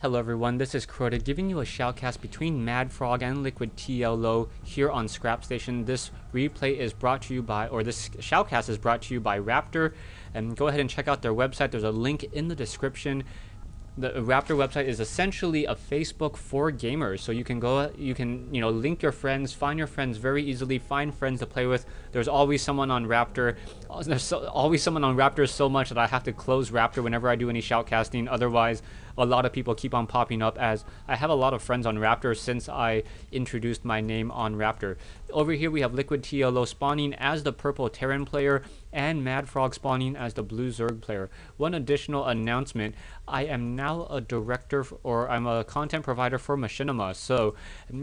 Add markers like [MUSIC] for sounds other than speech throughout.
Hello everyone, this is Crota giving you a shoutcast between Mad Frog and Liquid TLO here on Scrap Station. This replay is brought to you by, or this shoutcast is brought to you by Raptr. And go ahead and check out their website. There's a link in the description the Raptr website is essentially a Facebook for gamers. So you can go, you can, you know, link your friends, find your friends very easily, find friends to play with. There's always someone on Raptr. There's so, always someone on Raptr so much that I have to close Raptr whenever I do any shoutcasting. Otherwise, a lot of people keep on popping up as I have a lot of friends on Raptr since I introduced my name on Raptr. Over here we have Liquid TLO spawning as the purple Terran player and Mad Frog spawning as the blue Zerg player. One additional announcement, I am now a director or I'm a content provider for Machinima. So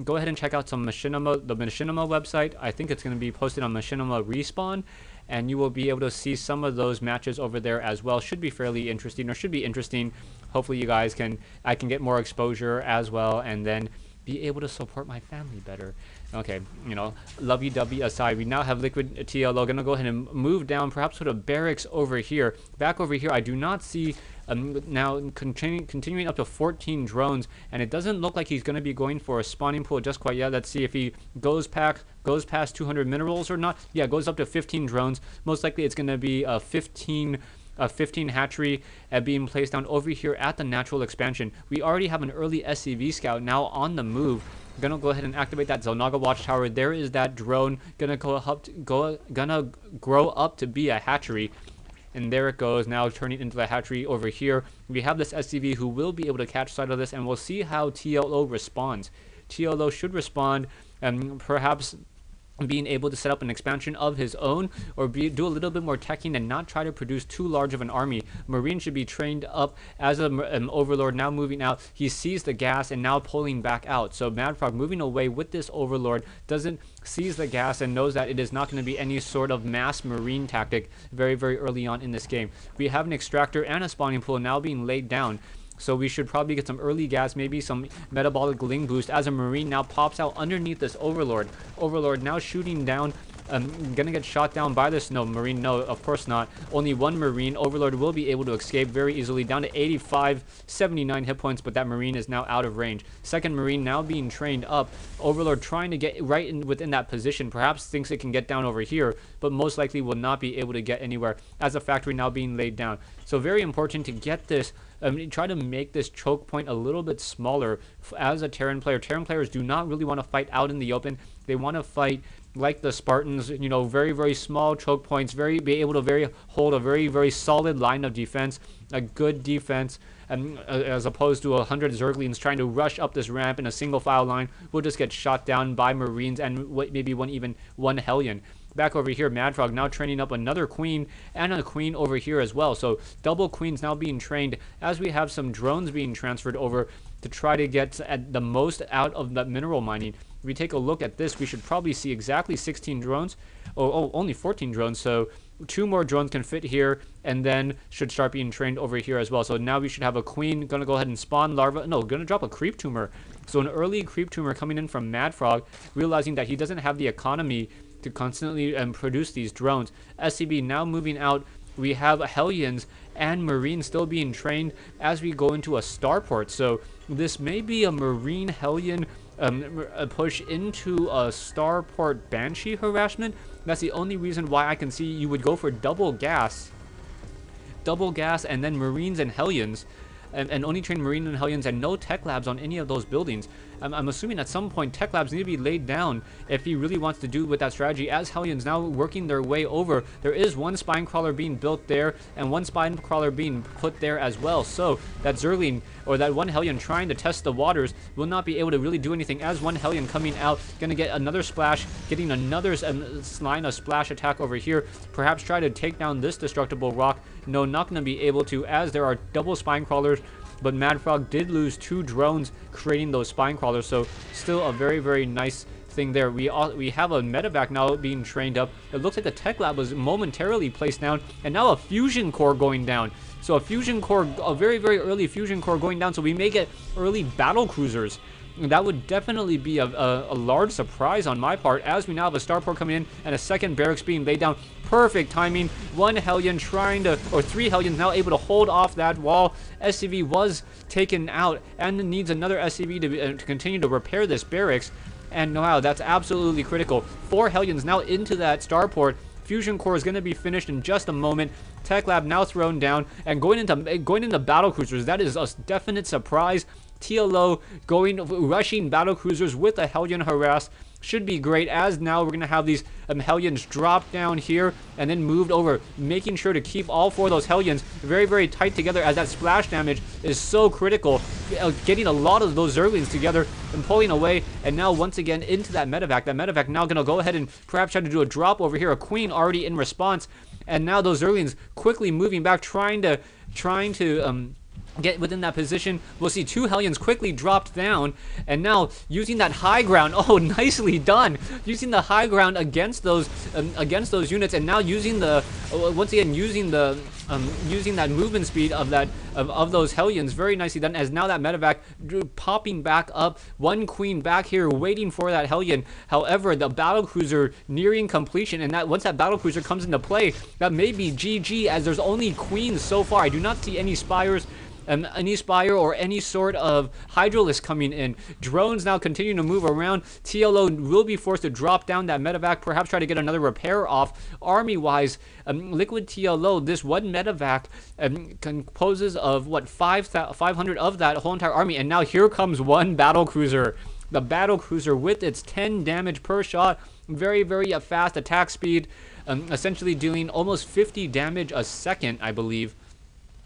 go ahead and check out some Machinima, the Machinima website. I think it's going to be posted on Machinima Respawn and you will be able to see some of those matches over there as well. Should be fairly interesting or should be interesting. Hopefully you guys can, I can get more exposure as well and then be able to support my family better. Okay, you know, lovey-dovey aside, we now have Liquid TLO. Gonna go ahead and move down, perhaps put a barracks over here. Back over here, I do not see um, now continu continuing up to 14 drones, and it doesn't look like he's going to be going for a spawning pool just quite yet. Let's see if he goes past goes past 200 minerals or not. Yeah, goes up to 15 drones. Most likely, it's going to be a 15 a 15 hatchery uh, being placed down over here at the natural expansion. We already have an early SCV scout now on the move. Gonna go ahead and activate that Xel'Naga watchtower. There is that drone gonna go up, to, go gonna grow up to be a hatchery. And there it goes, now turning into the hatchery over here. We have this SCV who will be able to catch sight of this, and we'll see how TLO responds. TLO should respond, and perhaps being able to set up an expansion of his own or be, do a little bit more teching and not try to produce too large of an army. Marine should be trained up as a, an overlord now moving out. He sees the gas and now pulling back out. So Mad Frog moving away with this overlord doesn't sees the gas and knows that it is not going to be any sort of mass marine tactic very very early on in this game. We have an extractor and a spawning pool now being laid down. So we should probably get some early gas, maybe some metabolic ling boost as a marine now pops out underneath this overlord. Overlord now shooting down um, gonna get shot down by this? No marine no of course not. Only one marine. Overlord will be able to escape very easily down to 85 79 hit points but that marine is now out of range. Second marine now being trained up. Overlord trying to get right in within that position. Perhaps thinks it can get down over here but most likely will not be able to get anywhere as a factory now being laid down. So very important to get this um, try to make this choke point a little bit smaller as a Terran player. Terran players do not really want to fight out in the open. They want to fight like the Spartans, you know, very, very small choke points, very be able to very hold a very, very solid line of defense, a good defense, and uh, as opposed to a hundred Zerglings trying to rush up this ramp in a single file line, will just get shot down by Marines and maybe one even one Hellion. Back over here, Mad Frog now training up another queen and a queen over here as well. So double queens now being trained as we have some drones being transferred over to try to get at the most out of the mineral mining. If we take a look at this, we should probably see exactly 16 drones. Oh, oh, only 14 drones. So two more drones can fit here and then should start being trained over here as well. So now we should have a queen gonna go ahead and spawn larva. No, gonna drop a creep tumor. So an early creep tumor coming in from Mad Frog, realizing that he doesn't have the economy to constantly um, produce these drones. SCV now moving out. We have Hellions and Marines still being trained as we go into a starport. So this may be a Marine Hellion um, a push into a starport Banshee harassment. That's the only reason why I can see you would go for double gas. Double gas and then Marines and Hellions and, and only train Marine and Hellions and no tech labs on any of those buildings. I'm, I'm assuming at some point tech labs need to be laid down if he really wants to do with that strategy. As Hellions now working their way over, there is one spine crawler being built there and one spine crawler being put there as well. So that Zergling or that one Hellion trying to test the waters will not be able to really do anything as one Hellion coming out, going to get another splash, getting another um, line of splash attack over here. Perhaps try to take down this destructible rock. No, not going to be able to as there are double spine crawlers but Mad Frog did lose two drones creating those spine crawlers, so still a very, very nice thing there. We all, we have a medevac now being trained up. It looks like the tech lab was momentarily placed down, and now a fusion core going down. So a fusion core, a very, very early fusion core going down, so we may get early battle cruisers. That would definitely be a, a, a, large surprise on my part as we now have a starport coming in and a second barracks being laid down. Perfect timing. One Hellion trying to, or three Hellions now able to hold off that wall. SCV was taken out and needs another SCV to, uh, to continue to repair this barracks. And wow, that's absolutely critical. Four Hellions now into that starport. Fusion core is going to be finished in just a moment. Tech lab now thrown down and going into going into battle cruisers. That is a definite surprise. TLO going rushing battle cruisers with a Hellion harass should be great as now we're going to have these um, Hellions drop down here and then moved over, making sure to keep all four of those Hellions very, very tight together as that splash damage is so critical. Uh, getting a lot of those Zerglings together and pulling away and now once again into that medevac. That medevac now going to go ahead and perhaps try to do a drop over here. A Queen already in response and now those Zerglings quickly moving back, trying to, trying to, um, get within that position. We'll see two Hellions quickly dropped down, and now using that high ground. [LAUGHS] Oh, nicely done! Using the high ground against those um, against those units, and now using the uh, once again using the um, using that movement speed of that of, of those Hellions. Very nicely done. As now that medevac popping back up, one queen back here waiting for that Hellion. However, the battle cruiser nearing completion, and that once that battle cruiser comes into play, that may be GG. As there's only queens so far. I do not see any spires um, any Spire or any sort of Hydralisk coming in. Drones now continue to move around. TLO will be forced to drop down that medevac, perhaps try to get another repair off. Army-wise, um, Liquid TLO, this one medevac um, composes of, what, 5, 500 of that whole entire army. And now here comes one battle cruiser. The battle cruiser with its 10 damage per shot. Very, very uh, fast attack speed. Um, essentially doing almost 50 damage a second, I believe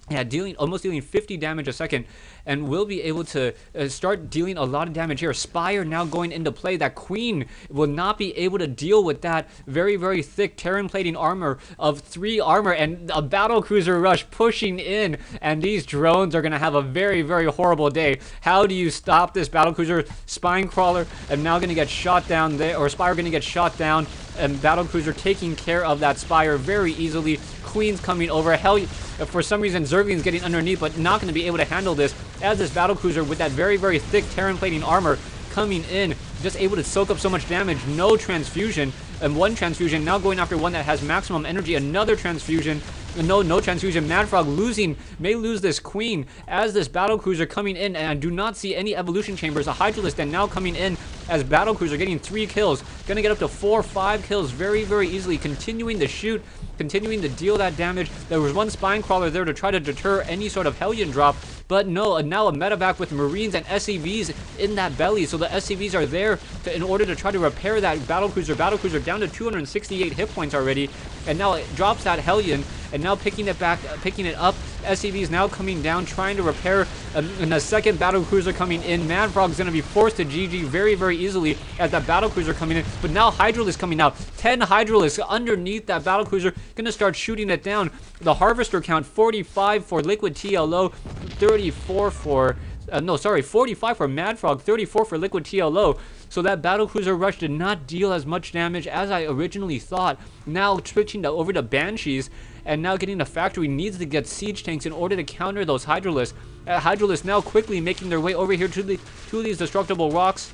yeah, dealing almost dealing 50 damage a second, and will be able to uh, start dealing a lot of damage here. Spire now going into play. That Queen will not be able to deal with that very, very thick Terran plating armor of three armor and a battle cruiser rush pushing in, and these drones are going to have a very, very horrible day. How do you stop this battle cruiser? Spine crawler and now going to get shot down there, or Spire going to get shot down, and battle cruiser taking care of that Spire very easily. Queen's coming over. Hell, for some reason, Zergling's getting underneath, but not going to be able to handle this as this battle cruiser with that very, very thick Terran plating armor coming in, just able to soak up so much damage, no transfusion, and one transfusion, now going after one that has maximum energy, another transfusion, no, no transfusion. Madfrog losing, may lose this queen as this battle cruiser coming in, and I do not see any evolution chambers. A Hydralisk and now coming in as battle cruiser getting three kills, gonna get up to four, five kills very, very easily, continuing to shoot, continuing to deal that damage. There was one spine crawler there to try to deter any sort of Hellion drop, but no, and now a medevac with Marines and SCVs in that belly. So the SCVs are there to, in order to try to repair that battle cruiser. Battle cruiser down to 268 hit points already. And now it drops that Hellion. And now picking it back, uh, picking it up. SCVs now coming down, trying to repair. Um, and the second battle cruiser coming in. Madfrog's going to be forced to GG very, very easily as that battle cruiser coming in. But now Hydralisk coming out. 10 Hydralisks underneath that battle cruiser, Going to start shooting it down. The Harvester count 45 for Liquid TLO. 34 for, uh, no, sorry, 45 for Mad Frog, 34 for Liquid TLO. So that battle cruiser rush did not deal as much damage as I originally thought. Now switching to, over to Banshees, and now getting the factory needs to get siege tanks in order to counter those Hydralisks. Uh, now quickly making their way over here to, the, to these destructible rocks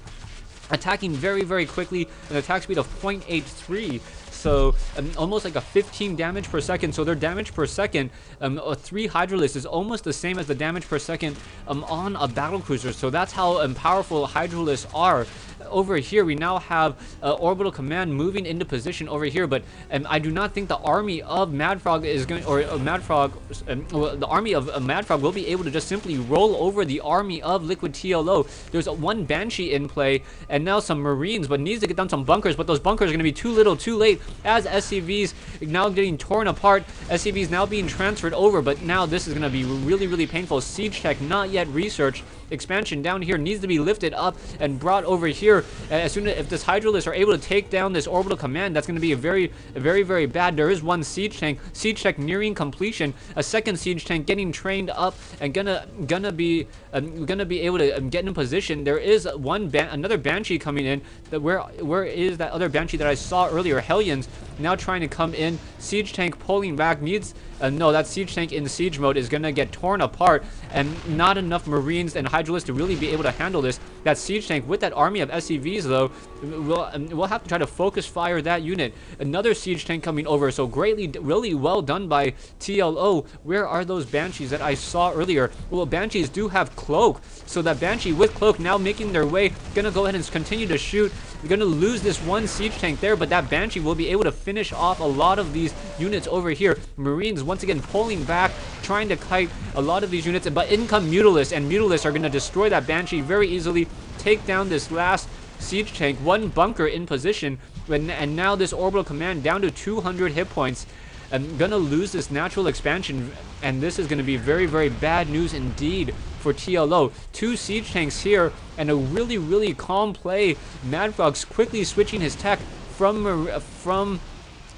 attacking very, very quickly, an attack speed of 0.83 so um, almost like a 15 damage per second. So their damage per second, um, a 3 Hydralisk is almost the same as the damage per second um, on a battle cruiser. So that's how um, powerful Hydralisks are over here, we now have uh, Orbital Command moving into position over here, but um, I do not think the army of Madfrog is going, or uh, Madfrog, um, well, the army of uh, Madfrog will be able to just simply roll over the army of Liquid TLO. There's one Banshee in play, and now some Marines, but needs to get down some bunkers, but those bunkers are going to be too little, too late, as SCVs now getting torn apart, SCVs now being transferred over, but now this is going to be really, really painful. Siege Tech not yet researched, expansion down here needs to be lifted up and brought over here. As soon as if this Hydralisk are able to take down this orbital command, that's going to be a very, very, very bad. There is one siege tank, siege tank nearing completion. A second siege tank getting trained up and gonna gonna be um, gonna be able to um, get in position. There is one ban another banshee coming in. That where where is that other banshee that I saw earlier? Hellions now trying to come in. Siege tank pulling back needs uh, no, that siege tank in siege mode is gonna get torn apart, and not enough marines and Hydralisk to really be able to handle this. That Siege Tank with that army of SCVs, though, we'll, um, we'll have to try to focus fire that unit. Another Siege Tank coming over, so greatly, really well done by TLO. Where are those Banshees that I saw earlier? Well, Banshees do have Cloak, so that Banshee with Cloak now making their way, gonna go ahead and continue to shoot. We're gonna lose this one Siege Tank there, but that Banshee will be able to finish off a lot of these units over here. Marines once again pulling back, trying to kite a lot of these units, but in come Mutalisk, and Mutalisk are gonna destroy that Banshee very easily, take down this last siege tank, one bunker in position, and now this orbital command down to 200 hit points. I'm gonna lose this natural expansion, and this is gonna be very, very bad news indeed for TLO. Two siege tanks here, and a really, really calm play. Madfrog's quickly switching his tech from uh, from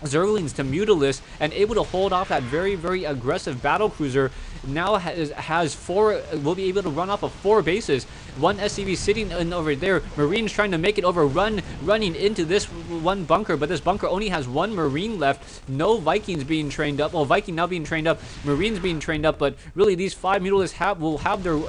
Zerglings to Mutalis and able to hold off that very, very aggressive battle cruiser. Now has, has four, will be able to run off of four bases. One SCV sitting in over there. Marines trying to make it over, run, running into this one bunker, but this bunker only has one Marine left. No Vikings being trained up. Well, Viking now being trained up, Marines being trained up, but really these five Mutalisks have, will have their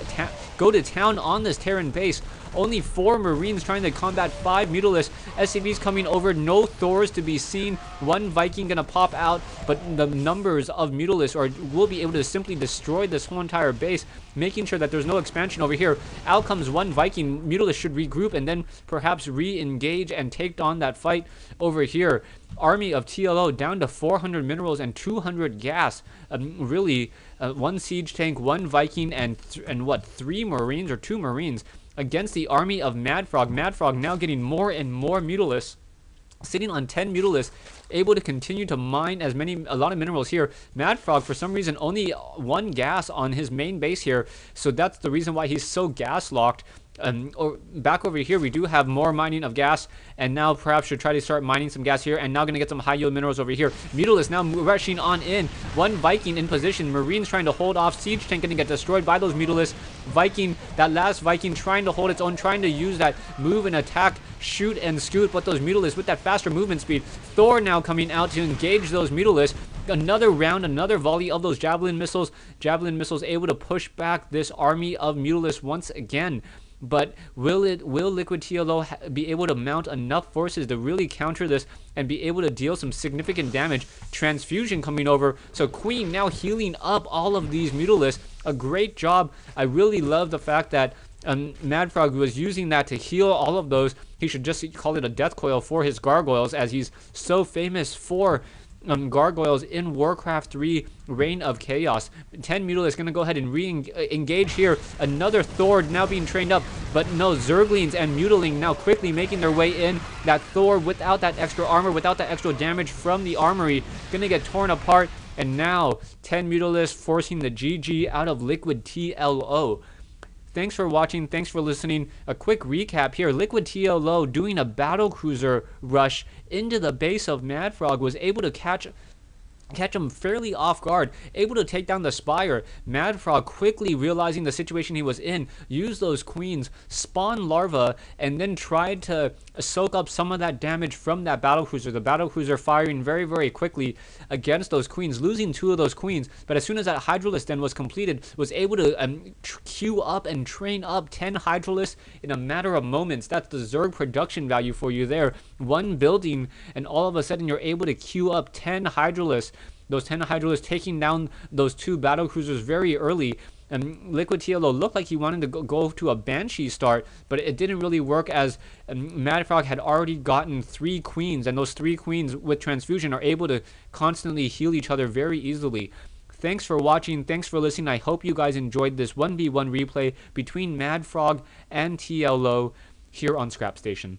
go to town on this Terran base. Only four Marines trying to combat five Mutalisks. SCVs coming over, no Thors to be seen. One Viking gonna pop out, but the numbers of Mutalisks are will be able to simply destroy this whole entire base, making sure that there's no expansion over here. Out comes one Viking. Mutalisk should regroup and then perhaps re-engage and take on that fight over here. Army of TLO down to 400 minerals and 200 gas. Um, really, uh, one siege tank, one Viking, and and what three Marines or two Marines against the army of Mad Frog. Mad Frog now getting more and more Mutalisks sitting on 10 Mutalisks, able to continue to mine as many, a lot of minerals here. Mad Frog, for some reason, only one gas on his main base here, so that's the reason why he's so gas locked. Um, or back over here, we do have more mining of gas, and now perhaps should try to start mining some gas here, and now going to get some high yield minerals over here. Mutalisk now rushing on in. One Viking in position. Marines trying to hold off. Siege tank going to get destroyed by those Mutalisks. Viking, that last Viking trying to hold its own, trying to use that move and attack, shoot and scoot, but those Mutalisks with that faster movement speed. Thor now coming out to engage those Mutalisks another round, another volley of those javelin missiles. Javelin missiles able to push back this army of Mutalisks once again but will it will Liquid TLO be able to mount enough forces to really counter this and be able to deal some significant damage? Transfusion coming over, so Queen now healing up all of these Mutalisks. A great job. I really love the fact that um, Madfrog was using that to heal all of those. He should just call it a death coil for his gargoyles as he's so famous for um, gargoyles in Warcraft 3 Reign of Chaos. 10 Mutalisks is going to go ahead and re-engage here. Another Thor now being trained up, but no, Zerglings and Mutaling now quickly making their way in. That Thor without that extra armor, without that extra damage from the armory, going to get torn apart. And now, 10 Mutalisks forcing the GG out of Liquid TLO. Thanks for watching. Thanks for listening. A quick recap here. Liquid TLO doing a battle cruiser rush into the base of Madfrog was able to catch catch him fairly off guard, able to take down the Spire. Madfrog quickly realizing the situation he was in, used those queens, spawn larva, and then tried to soak up some of that damage from that battle cruiser. The battle cruiser firing very, very quickly against those queens, losing two of those queens. But as soon as that Hydralisk then was completed, was able to um, queue up and train up 10 Hydralisks in a matter of moments. That's the Zerg production value for you there. One building, and all of a sudden you're able to queue up 10 Hydralisks those 10 Hydralisks taking down those two battle cruisers very early. And Liquid TLO looked like he wanted to go, go to a Banshee start, but it didn't really work as um, Madfrog had already gotten three queens, and those three queens with transfusion are able to constantly heal each other very easily. Thanks for watching. Thanks for listening. I hope you guys enjoyed this 1v1 replay between Madfrog and TLO here on Scrap Station.